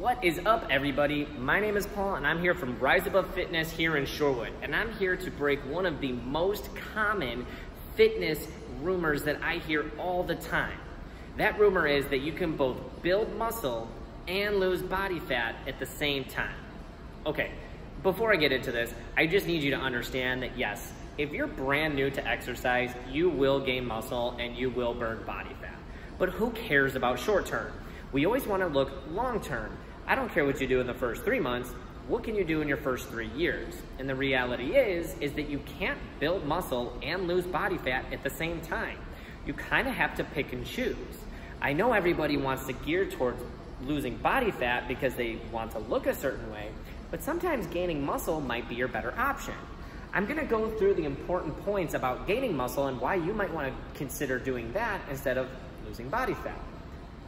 What is up, everybody? My name is Paul, and I'm here from Rise Above Fitness here in Shorewood. And I'm here to break one of the most common fitness rumors that I hear all the time. That rumor is that you can both build muscle and lose body fat at the same time. Okay, before I get into this, I just need you to understand that yes, if you're brand new to exercise, you will gain muscle and you will burn body fat. But who cares about short term? We always want to look long term. I don't care what you do in the first three months, what can you do in your first three years? And the reality is, is that you can't build muscle and lose body fat at the same time. You kind of have to pick and choose. I know everybody wants to gear towards losing body fat because they want to look a certain way, but sometimes gaining muscle might be your better option. I'm gonna go through the important points about gaining muscle and why you might wanna consider doing that instead of losing body fat.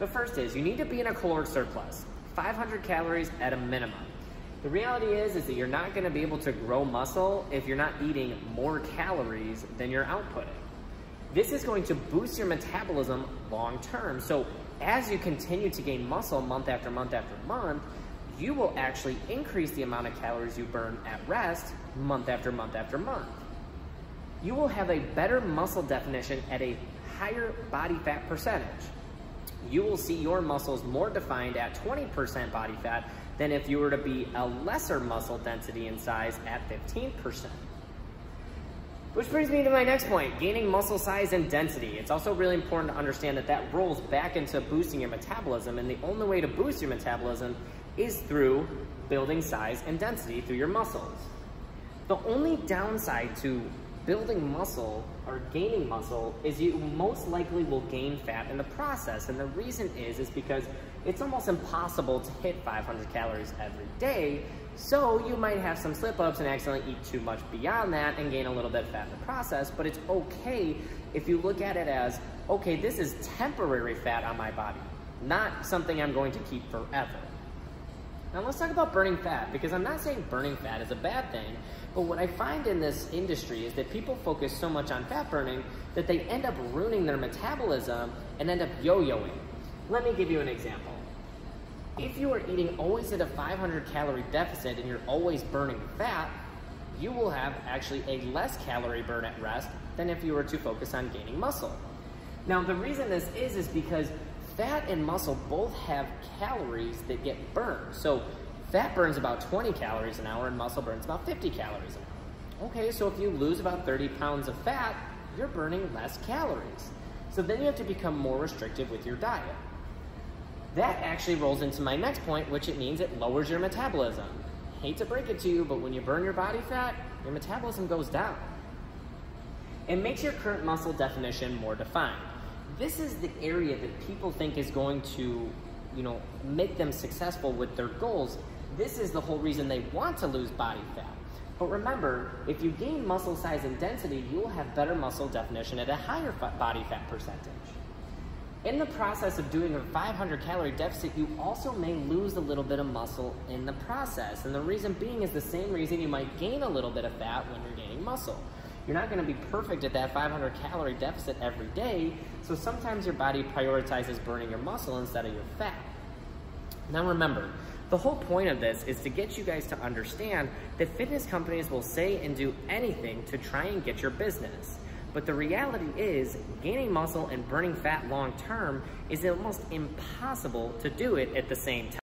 The first is you need to be in a caloric surplus, 500 calories at a minimum. The reality is, is that you're not gonna be able to grow muscle if you're not eating more calories than you're outputting. This is going to boost your metabolism long term. So as you continue to gain muscle month after month after month, you will actually increase the amount of calories you burn at rest month after month after month. You will have a better muscle definition at a higher body fat percentage. You will see your muscles more defined at 20% body fat than if you were to be a lesser muscle density and size at 15%. Which brings me to my next point, gaining muscle size and density. It's also really important to understand that that rolls back into boosting your metabolism, and the only way to boost your metabolism is through building size and density through your muscles. The only downside to building muscle or gaining muscle is you most likely will gain fat in the process. And the reason is, is because it's almost impossible to hit 500 calories every day. So you might have some slip ups and accidentally eat too much beyond that and gain a little bit of fat in the process. But it's okay if you look at it as, okay, this is temporary fat on my body, not something I'm going to keep forever. Now let's talk about burning fat because I'm not saying burning fat is a bad thing, but what I find in this industry is that people focus so much on fat burning that they end up ruining their metabolism and end up yo-yoing. Let me give you an example. If you are eating always at a 500 calorie deficit and you're always burning fat, you will have actually a less calorie burn at rest than if you were to focus on gaining muscle. Now the reason this is is because fat and muscle both have calories that get burned. So fat burns about 20 calories an hour and muscle burns about 50 calories an hour. Okay, so if you lose about 30 pounds of fat, you're burning less calories. So then you have to become more restrictive with your diet. That actually rolls into my next point, which it means it lowers your metabolism. Hate to break it to you, but when you burn your body fat, your metabolism goes down. It makes your current muscle definition more defined this is the area that people think is going to, you know, make them successful with their goals. This is the whole reason they want to lose body fat. But remember, if you gain muscle size and density, you will have better muscle definition at a higher body fat percentage. In the process of doing a 500 calorie deficit, you also may lose a little bit of muscle in the process. And the reason being is the same reason you might gain a little bit of fat when you're gaining muscle. You're not gonna be perfect at that 500 calorie deficit every day, so sometimes your body prioritizes burning your muscle instead of your fat. Now remember, the whole point of this is to get you guys to understand that fitness companies will say and do anything to try and get your business. But the reality is, gaining muscle and burning fat long term is almost impossible to do it at the same time.